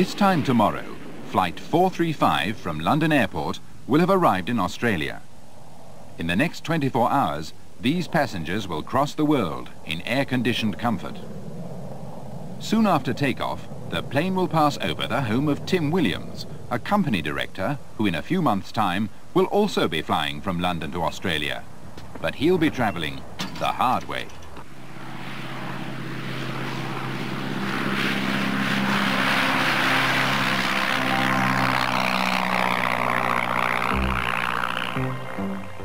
This time tomorrow, Flight 435 from London Airport will have arrived in Australia. In the next 24 hours, these passengers will cross the world in air-conditioned comfort. Soon after takeoff, the plane will pass over the home of Tim Williams, a company director who in a few months' time will also be flying from London to Australia. But he'll be travelling the hard way.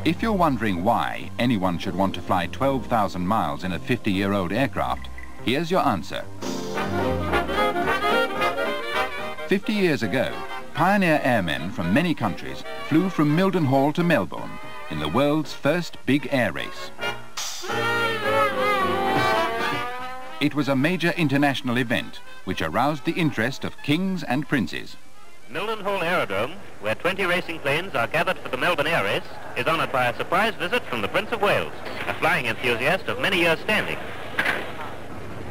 If you're wondering why anyone should want to fly 12,000 miles in a 50-year-old aircraft, here's your answer. 50 years ago, pioneer airmen from many countries flew from Mildenhall to Melbourne in the world's first big air race. It was a major international event which aroused the interest of kings and princes. Mildenhall Aerodrome, where 20 racing planes are gathered for the Melbourne Air Race, is honoured by a surprise visit from the Prince of Wales, a flying enthusiast of many years' standing.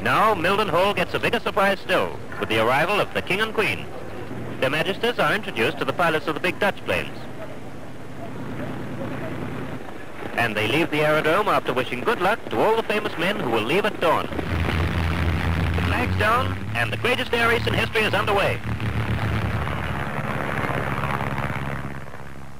Now, Mildenhall gets a bigger surprise still, with the arrival of the King and Queen. Their Majesties are introduced to the pilots of the big Dutch planes. And they leave the aerodrome after wishing good luck to all the famous men who will leave at dawn. The flag's down, and the greatest air race in history is underway.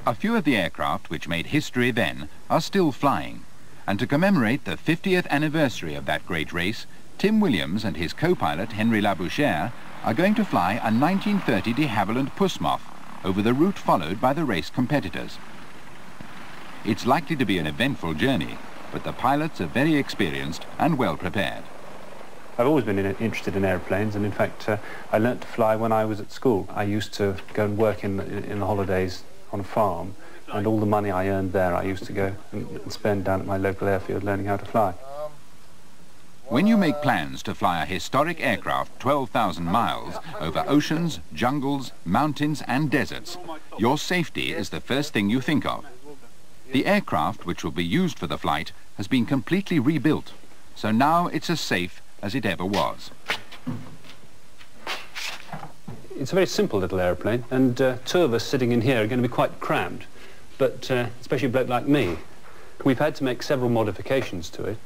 A few of the aircraft which made history then are still flying. And to commemorate the 50th anniversary of that great race, Tim Williams and his co-pilot Henry Labouchere are going to fly a 1930 de Havilland Pussmoth over the route followed by the race competitors. It's likely to be an eventful journey, but the pilots are very experienced and well prepared. I've always been in, interested in airplanes, and in fact, uh, I learnt to fly when I was at school. I used to go and work in, in the holidays on a farm, and all the money I earned there I used to go and, spend down at my local airfield learning how to fly. When you make plans to fly a historic aircraft 12,000 miles over oceans, jungles, mountains and deserts, your safety is the first thing you think of. The aircraft which will be used for the flight has been completely rebuilt, so now it's as safe as it ever was. It's a very simple little aeroplane, and uh, two of us sitting in here are going to be quite cramped, but uh, especially a bloke like me. We've had to make several modifications to it.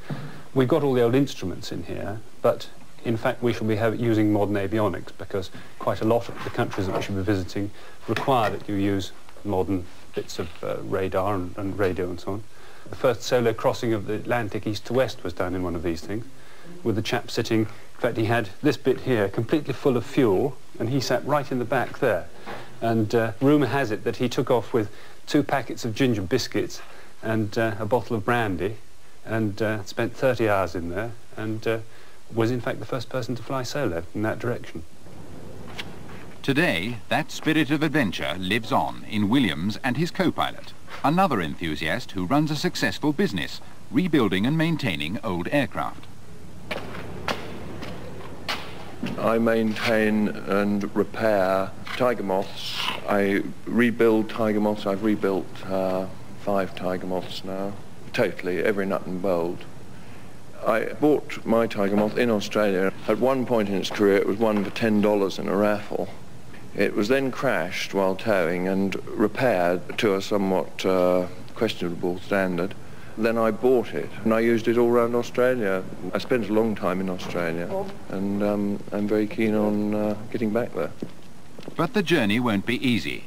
We've got all the old instruments in here, but in fact we shall be using modern avionics because quite a lot of the countries that we should be visiting require that you use modern bits of uh, radar and, and radio and so on. The first solo crossing of the Atlantic east to west was done in one of these things, with the chap sitting, in fact he had this bit here completely full of fuel, and he sat right in the back there. And uh, rumour has it that he took off with two packets of ginger biscuits and uh, a bottle of brandy and uh, spent 30 hours in there and uh, was in fact the first person to fly solo in that direction. Today, that spirit of adventure lives on in Williams and his co-pilot, another enthusiast who runs a successful business, rebuilding and maintaining old aircraft. I maintain and repair Tiger Moths. I rebuild Tiger Moths. I've rebuilt uh, five Tiger Moths now, totally, every nut and bolt. I bought my Tiger Moth in Australia. At one point in its career, it was won for $10 in a raffle. It was then crashed while towing and repaired to a somewhat uh, questionable standard. Then I bought it and I used it all around Australia. I spent a long time in Australia and um, I'm very keen on uh, getting back there. But the journey won't be easy.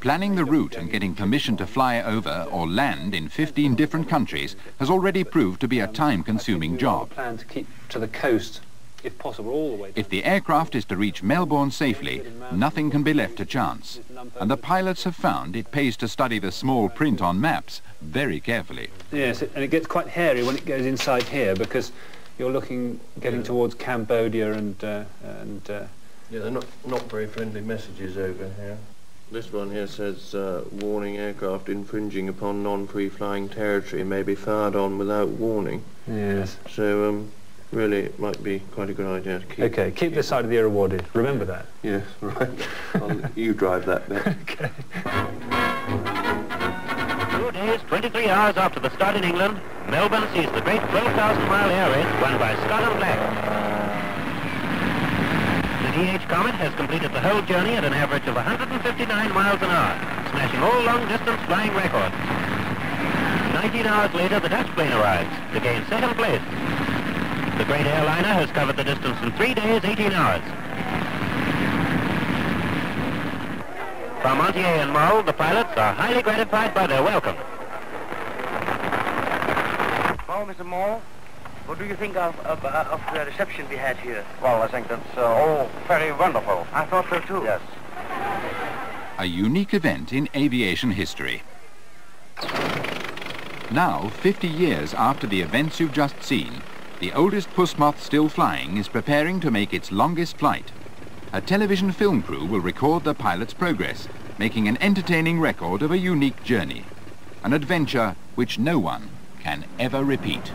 Planning the route and getting permission to fly over or land in 15 different countries has already proved to be a time-consuming job. Plan to keep to the coast, if possible, all the way. If the aircraft is to reach Melbourne safely, nothing can be left to chance. And the pilots have found it pays to study the small print on maps very carefully. Yes, and it gets quite hairy when it goes inside here because you're looking, getting towards Cambodia and... Uh, and uh, yeah, they're not, not very friendly messages over here. This one here says, uh, warning aircraft infringing upon non-free flying territory may be fired on without warning. Yes. So, um, really, it might be quite a good idea to keep... Okay, keep this side of the Irrawaddy. Remember that. Yes, right. you drive that bit. okay. Two days, 23 hours after the start in England, Melbourne sees the great 12,000-mile air race won by Scott and Black. The The DH Comet has completed the whole journey at an average of 159 miles an hour, smashing all long-distance flying records. 19 hours later, the Dutch plane arrives to gain second place. The great airliner has covered the distance in 3 days, 18 hours. Parmentier and Moll, the pilots are highly gratified by their welcome. Well, Mr. Moll, what do you think of, of, uh, of the reception we had here? Well, I think that's uh, all very wonderful. I thought so too. Yes. A unique event in aviation history. Now, 50 years after the events you've just seen, the oldest puss moth still flying is preparing to make its longest flight. A television film crew will record the pilot's progress, making an entertaining record of a unique journey. An adventure which no one can ever repeat.